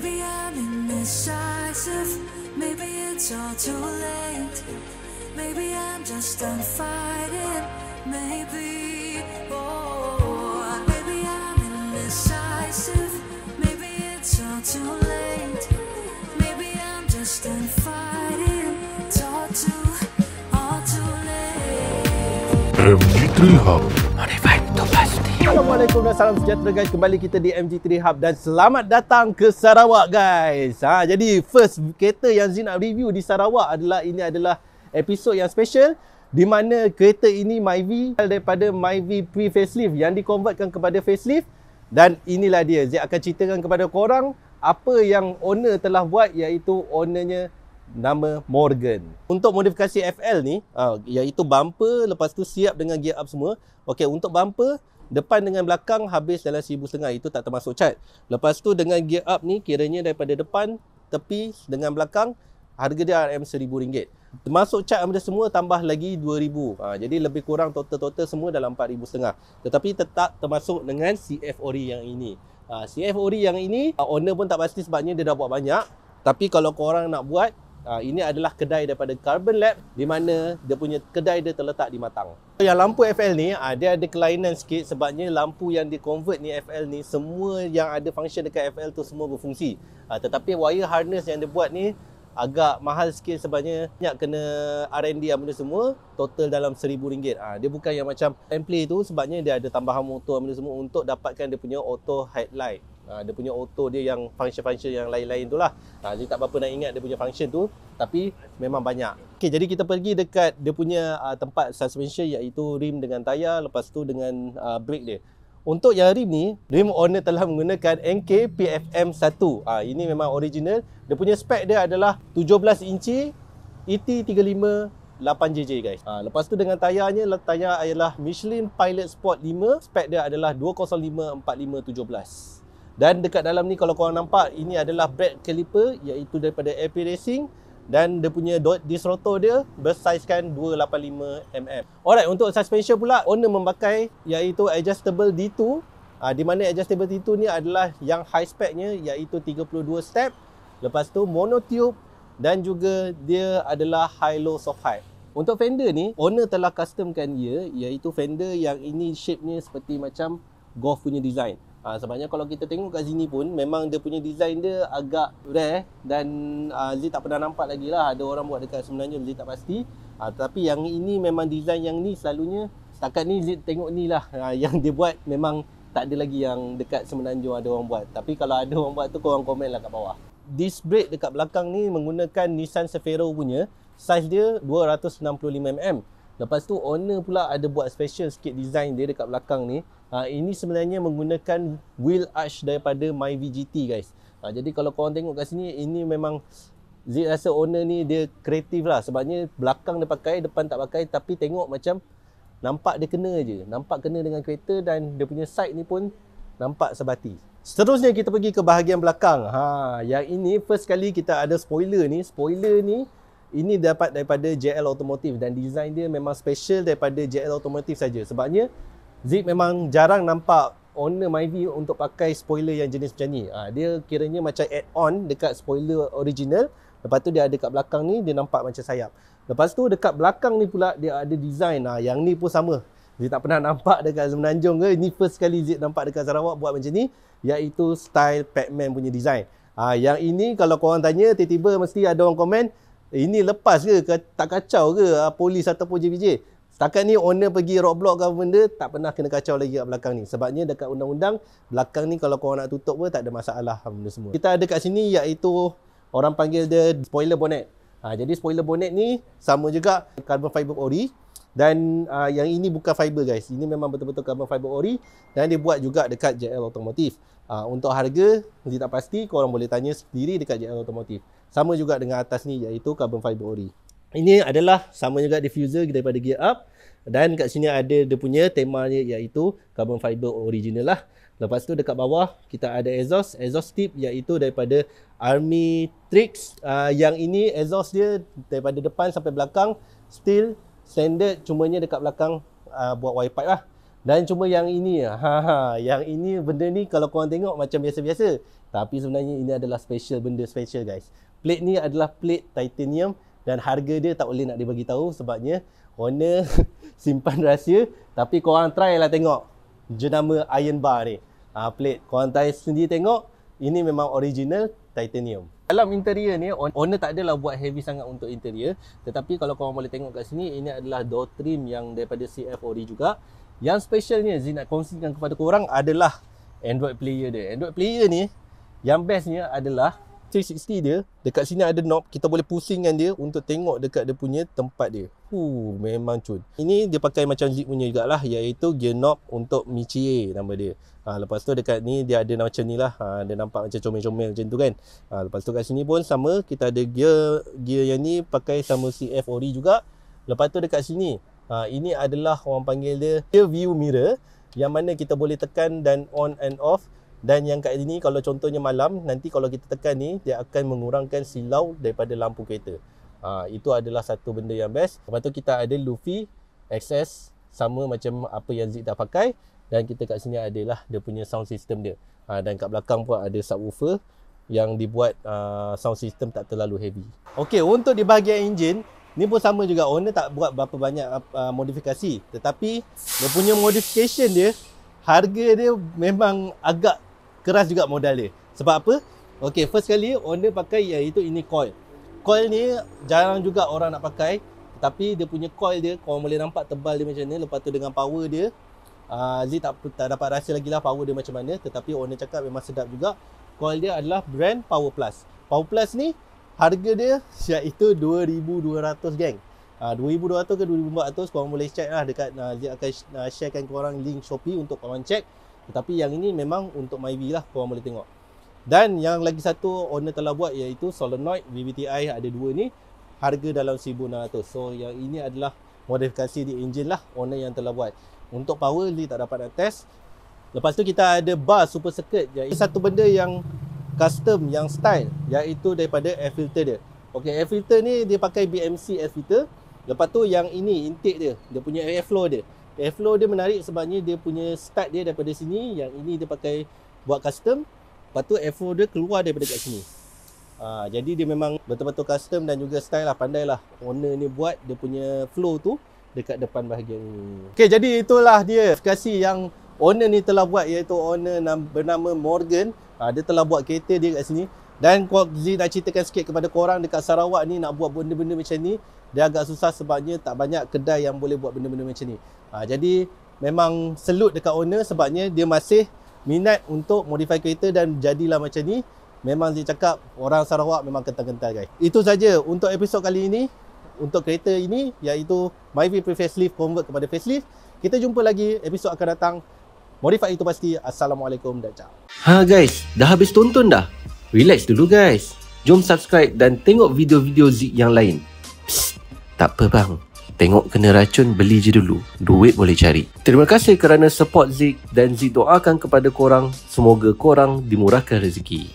Maybe I'm indecisive. Maybe it's all too late. Maybe I'm just done fighting. Maybe, oh, maybe I'm indecisive. Maybe it's all too late. Maybe I'm just done fighting. It's all too, all too late. MG3 Hub Assalamualaikum dan salam sejahtera guys Kembali kita di MG3 Hub Dan selamat datang ke Sarawak guys ha, Jadi first kereta yang Zee nak review di Sarawak adalah Ini adalah episod yang special di mana kereta ini Myvi daripada Myvi pre-facelift yang dikonvertkan kepada facelift dan inilah dia Zee akan ceritakan kepada korang apa yang owner telah buat iaitu ownernya nama Morgan. Untuk modifikasi FL ni, uh, iaitu bumper lepas tu siap dengan gear up semua. Okey, untuk bumper depan dengan belakang habis dalam seribu setengah itu tak termasuk cat. Lepas tu dengan gear up ni kiranya daripada depan tepi dengan belakang harga dia RM1000. Termasuk cat benda semua tambah lagi 2000. Ha, jadi lebih kurang total-total semua dalam 4000 setengah. Tetapi tetap termasuk dengan CF ori yang ini. Ha, CF ori yang ini owner pun tak pasti sebabnya dia dah buat banyak. Tapi kalau korang nak buat Ha, ini adalah kedai daripada Carbon Lab di mana dia punya kedai dia terletak di Matang. Yang lampu FL ni ha, dia ada kelainan sikit sebabnya lampu yang di convert ni FL ni semua yang ada function dekat FL tu semua berfungsi. Ha, tetapi wire harness yang dia buat ni agak mahal sikit sebabnya banyak kena R&D apa benda semua total dalam RM1000 ha, dia bukan yang macam template tu sebabnya dia ada tambahan motor benda semua untuk dapatkan dia punya auto headlight ha, dia punya auto dia yang function-function yang lain-lain tu lah ha, jadi tak apa-apa nak ingat dia punya function tu tapi memang banyak Okay, jadi kita pergi dekat dia punya uh, tempat suspension iaitu rim dengan tayar lepas tu dengan uh, brake dia untuk yang rim ni, rim owner telah menggunakan NK PFM 1. Ha, ini memang original. Dia punya spek dia adalah 17 inci ET35 8JJ guys. Ha, lepas tu dengan tayarnya, tayar adalah Michelin Pilot Sport 5. Spek dia adalah 205 45 17. Dan dekat dalam ni kalau korang nampak, ini adalah brake caliper iaitu daripada AP Racing dan dia punya disc rotor dia bersaizkan 285mm. Alright, untuk suspension pula owner memakai iaitu adjustable D2 uh, di mana adjustable D2 ni adalah yang high specnya iaitu 32 step. Lepas tu monotube dan juga dia adalah high low soft height. Untuk fender ni, owner telah customkan ia iaitu fender yang ini shape ni seperti macam Golf punya design. Ha, sebabnya kalau kita tengok kat sini pun memang dia punya design dia agak rare dan uh, Zee tak pernah nampak lagi lah. Ada orang buat dekat sebenarnya Zee tak pasti. Ha, tapi yang ini memang design yang ni selalunya setakat ni Zee tengok ni lah. Ha, yang dia buat memang tak ada lagi yang dekat semenanjung ada orang buat. Tapi kalau ada orang buat tu korang komen lah kat bawah. Disc brake dekat belakang ni menggunakan Nissan Safero punya. Size dia 265mm lepas tu owner pula ada buat special sikit design dia dekat belakang ni Ha, ini sebenarnya menggunakan wheel arch daripada Myvi GT guys. Ha, jadi kalau korang tengok kat sini, ini memang Zee rasa owner ni dia kreatif lah. Sebabnya belakang dia pakai, depan tak pakai. Tapi tengok macam nampak dia kena je. Nampak kena dengan kereta dan dia punya side ni pun nampak sebati. Seterusnya kita pergi ke bahagian belakang. Ha, yang ini first kali kita ada spoiler ni. Spoiler ni ini dapat daripada JL Automotive dan design dia memang special daripada JL Automotive saja. Sebabnya Zip memang jarang nampak owner Myvi untuk pakai spoiler yang jenis macam ni. Ha, dia kiranya macam add-on dekat spoiler original. Lepas tu dia ada kat belakang ni, dia nampak macam sayap. Lepas tu dekat belakang ni pula dia ada design. Ha, yang ni pun sama. Zip tak pernah nampak dekat Semenanjung ke. Ini first kali Zip nampak dekat Sarawak buat macam ni. Iaitu style Pac-Man punya design. Ha, yang ini kalau korang tanya, tiba-tiba mesti ada orang komen, ini lepas ke? Tak kacau ke polis ataupun JPJ? Setakat ni owner pergi roadblock ke benda tak pernah kena kacau lagi kat belakang ni. Sebabnya dekat undang-undang belakang ni kalau korang nak tutup pun tak ada masalah benda semua. Kita ada kat sini iaitu orang panggil dia spoiler bonnet. Ha, jadi spoiler bonnet ni sama juga carbon fiber ori dan uh, yang ini bukan fiber guys. Ini memang betul-betul carbon fiber ori dan dia buat juga dekat JL Automotive. Uh, untuk harga mesti tak pasti korang boleh tanya sendiri dekat JL Automotive. Sama juga dengan atas ni iaitu carbon fiber ori. Ini adalah sama juga diffuser daripada gear up dan kat sini ada dia punya temanya iaitu carbon fiber original lah. Lepas tu dekat bawah kita ada exhaust, exhaust tip iaitu daripada Army Tricks. Uh, yang ini exhaust dia daripada depan sampai belakang still standard cumanya dekat belakang uh, buat wire pipe lah. Dan cuma yang ini ha ha yang ini benda ni kalau korang tengok macam biasa-biasa. Tapi sebenarnya ini adalah special benda special guys. Plate ni adalah plate titanium dan harga dia tak boleh nak dibagi tahu sebabnya owner simpan rahsia tapi korang try lah tengok jenama iron bar ni. Ha, plate korang try sendiri tengok ini memang original titanium. Dalam interior ni owner tak adalah buat heavy sangat untuk interior tetapi kalau korang boleh tengok kat sini ini adalah door trim yang daripada CF ori juga. Yang specialnya Zee nak kongsikan kepada korang adalah Android player dia. Android player ni yang bestnya adalah 360 dia dekat sini ada knob kita boleh pusingkan dia untuk tengok dekat dia punya tempat dia. Huh, memang cun. Ini dia pakai macam Jeep punya jugalah iaitu gear knob untuk Michie nama dia. Ha, lepas tu dekat ni dia ada macam ni lah. Ha, dia nampak macam comel-comel macam tu kan. Ha, lepas tu kat sini pun sama kita ada gear gear yang ni pakai sama CF ori juga. Lepas tu dekat sini ha, ini adalah orang panggil dia rear view mirror yang mana kita boleh tekan dan on and off dan yang kat sini kalau contohnya malam nanti kalau kita tekan ni dia akan mengurangkan silau daripada lampu kereta. Ha, itu adalah satu benda yang best. Lepas tu kita ada Luffy XS sama macam apa yang Zik dah pakai dan kita kat sini adalah dia punya sound system dia. Ha, dan kat belakang pun ada subwoofer yang dibuat uh, sound system tak terlalu heavy. Okey, untuk di bahagian enjin ni pun sama juga owner tak buat berapa banyak uh, modifikasi tetapi dia punya modification dia harga dia memang agak keras juga modal dia. Sebab apa? Okay, first kali owner pakai iaitu ini coil. Coil ni jarang juga orang nak pakai. Tapi dia punya coil dia, korang boleh nampak tebal dia macam ni. Lepas tu dengan power dia, uh, Z tak, tak dapat rasa lagi lah power dia macam mana. Tetapi owner cakap memang sedap juga. Coil dia adalah brand Power Plus. Power Plus ni, harga dia iaitu 2200 geng. Uh, 2200 ke 2400 korang boleh check lah dekat uh, Z akan uh, sharekan korang link Shopee untuk korang check. Tetapi yang ini memang untuk MyV lah korang boleh tengok. Dan yang lagi satu owner telah buat iaitu solenoid VVTi ada dua ni harga dalam 1600. So yang ini adalah modifikasi di engine lah owner yang telah buat. Untuk power ni tak dapat nak test. Lepas tu kita ada bar super circuit iaitu satu benda yang custom yang style iaitu daripada air filter dia. Okey air filter ni dia pakai BMC air filter. Lepas tu yang ini intake dia, dia punya air flow dia. Airflow dia menarik sebabnya dia punya start dia daripada sini yang ini dia pakai buat custom. Lepas tu airflow dia keluar daripada kat sini. Ha, jadi dia memang betul-betul custom dan juga style lah pandai lah owner ni buat dia punya flow tu dekat depan bahagian ni ok jadi itulah dia kasih yang owner ni telah buat iaitu owner bernama Morgan. Ha, dia telah buat kereta dia kat sini. Dan Z nak ceritakan sikit kepada korang dekat Sarawak ni nak buat benda-benda macam ni dia agak susah sebabnya tak banyak kedai yang boleh buat benda-benda macam ni. Ha, jadi memang selut dekat owner sebabnya dia masih minat untuk modify kereta dan jadilah macam ni. Memang dia cakap orang Sarawak memang kental-kental guys. Itu saja untuk episod kali ini. Untuk kereta ini iaitu Myvi Pre-Facelift Convert kepada Facelift. Kita jumpa lagi episod akan datang. Modify itu pasti. Assalamualaikum dan ciao. Ha guys, dah habis tonton dah? Relax dulu guys. Jom subscribe dan tengok video-video Zik yang lain. Tak apa bang. Tengok kena racun beli je dulu. Duit boleh cari. Terima kasih kerana support Zik dan Zik doakan kepada korang semoga korang dimurahkan rezeki.